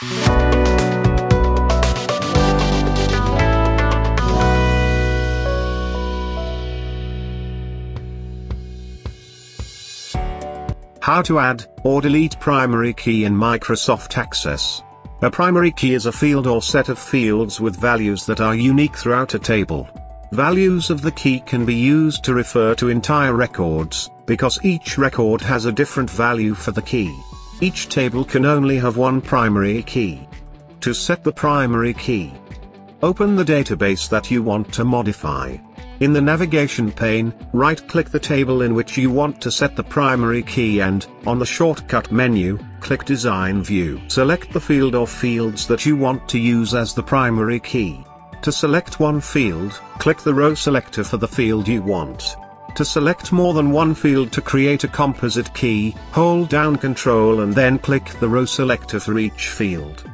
How to add, or delete primary key in Microsoft Access. A primary key is a field or set of fields with values that are unique throughout a table. Values of the key can be used to refer to entire records, because each record has a different value for the key. Each table can only have one primary key. To set the primary key, open the database that you want to modify. In the navigation pane, right-click the table in which you want to set the primary key and, on the shortcut menu, click Design View. Select the field or fields that you want to use as the primary key. To select one field, click the row selector for the field you want. To select more than one field to create a composite key, hold down Ctrl and then click the row selector for each field.